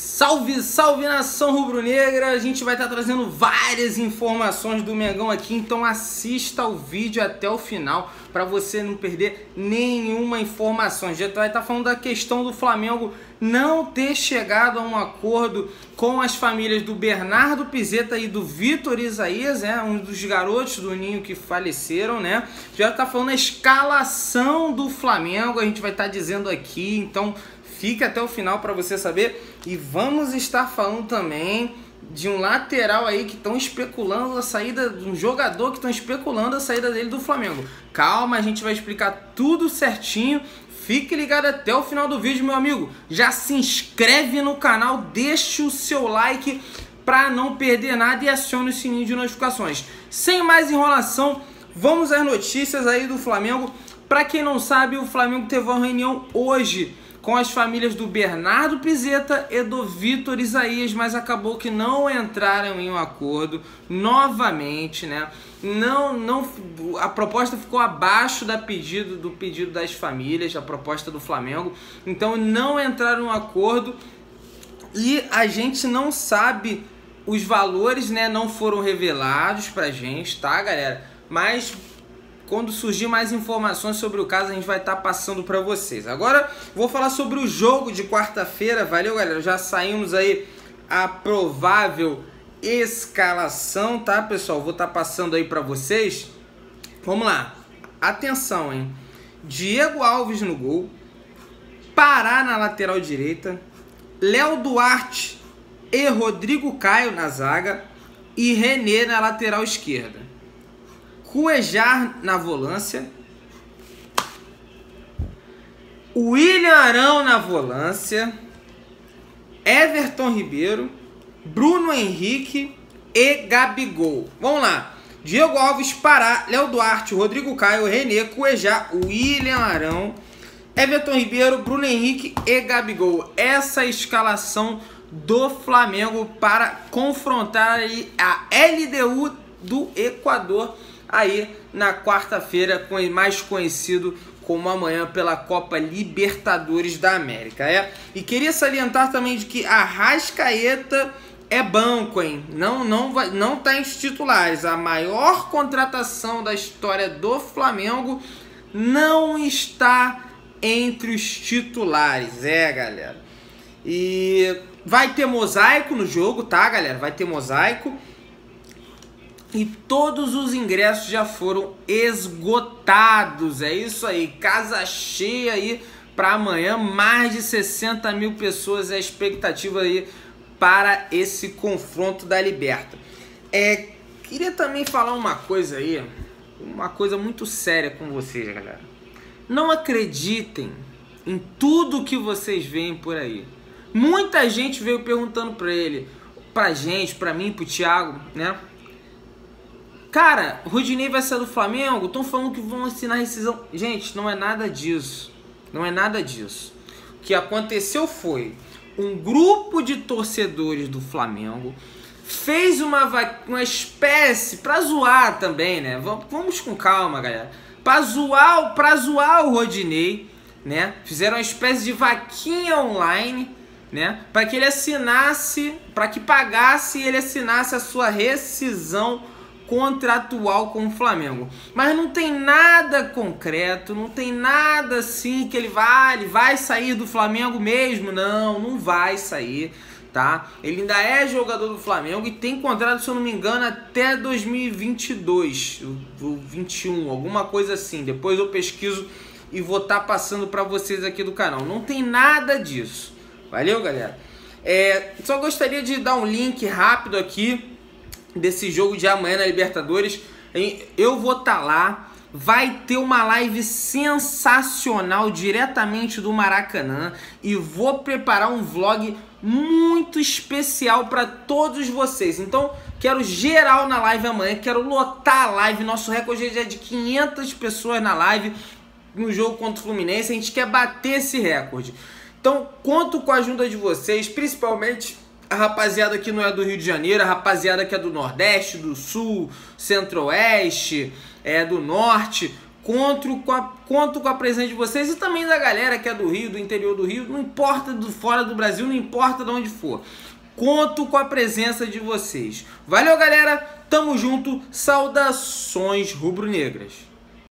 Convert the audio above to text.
Salve, salve nação rubro-negra! A gente vai estar trazendo várias informações do Mengão aqui, então assista o vídeo até o final para você não perder nenhuma informação. A gente vai estar falando da questão do Flamengo não ter chegado a um acordo com as famílias do Bernardo Pizeta e do Vitor Isaías, né, um dos garotos do Ninho que faleceram, né? Já está falando a escalação do Flamengo, a gente vai estar dizendo aqui, então Fique até o final para você saber. E vamos estar falando também de um lateral aí que estão especulando a saída de um jogador que estão especulando a saída dele do Flamengo. Calma, a gente vai explicar tudo certinho. Fique ligado até o final do vídeo, meu amigo. Já se inscreve no canal, deixa o seu like para não perder nada e acione o sininho de notificações. Sem mais enrolação, vamos às notícias aí do Flamengo. Para quem não sabe, o Flamengo teve uma reunião hoje com as famílias do Bernardo Pizeta e do Vitor Isaías, mas acabou que não entraram em um acordo novamente, né? Não, não, a proposta ficou abaixo da pedido do pedido das famílias, a proposta do Flamengo. Então não entraram em um acordo e a gente não sabe os valores, né? Não foram revelados pra gente, tá, galera? Mas quando surgir mais informações sobre o caso, a gente vai estar tá passando para vocês. Agora, vou falar sobre o jogo de quarta-feira. Valeu, galera? Já saímos aí a provável escalação, tá, pessoal? Vou estar tá passando aí para vocês. Vamos lá. Atenção, hein? Diego Alves no gol. Pará na lateral direita. Léo Duarte e Rodrigo Caio na zaga. E Renê na lateral esquerda. Cuejar na volância. William Arão na volância. Everton Ribeiro. Bruno Henrique e Gabigol. Vamos lá. Diego Alves, Pará, Léo Duarte, Rodrigo Caio, Renê, Cuejá, William Arão, Everton Ribeiro, Bruno Henrique e Gabigol. Essa é escalação do Flamengo para confrontar a LDU do Equador aí na quarta-feira, mais conhecido como amanhã pela Copa Libertadores da América. É? E queria salientar também de que a Rascaeta é banco, hein? Não, não, vai, não tá os titulares. A maior contratação da história do Flamengo não está entre os titulares, é, galera. E vai ter mosaico no jogo, tá, galera? Vai ter mosaico e todos os ingressos já foram esgotados. É isso aí, casa cheia aí para amanhã, mais de 60 mil pessoas é a expectativa aí para esse confronto da Liberta. É, queria também falar uma coisa aí, uma coisa muito séria com vocês, galera. Não acreditem em tudo que vocês veem por aí. Muita gente veio perguntando para ele, pra gente, pra mim, pro Thiago, né? Cara, o Rudinei vai sair do Flamengo? Estão falando que vão assinar rescisão. Gente, não é nada disso. Não é nada disso. O que aconteceu foi um grupo de torcedores do Flamengo fez uma, uma espécie pra zoar também, né? Vamos, vamos com calma, galera. Pra zoar, pra zoar o Rodinei, né? Fizeram uma espécie de vaquinha online, né? Para que ele assinasse, para que pagasse e ele assinasse a sua rescisão contratual com o Flamengo. Mas não tem nada concreto, não tem nada assim que ele vai, ele vai sair do Flamengo mesmo. Não, não vai sair, tá? Ele ainda é jogador do Flamengo e tem contrato, se eu não me engano, até 2022, ou 21, alguma coisa assim. Depois eu pesquiso e vou estar tá passando para vocês aqui do canal. Não tem nada disso. Valeu, galera? É, só gostaria de dar um link rápido aqui desse jogo de amanhã na Libertadores. Eu vou estar tá lá. Vai ter uma live sensacional diretamente do Maracanã e vou preparar um vlog muito especial para todos vocês. Então, quero geral na live amanhã, quero lotar a live. Nosso recorde é de 500 pessoas na live no jogo contra o Fluminense. A gente quer bater esse recorde. Então, conto com a ajuda de vocês, principalmente a rapaziada que não é do Rio de Janeiro, a rapaziada que é do Nordeste, do Sul, Centro-Oeste, é do Norte, Conto com, a, conto com a presença de vocês e também da galera que é do Rio, do interior do Rio, não importa do fora do Brasil, não importa de onde for. Conto com a presença de vocês. Valeu, galera. Tamo junto. Saudações rubro-negras.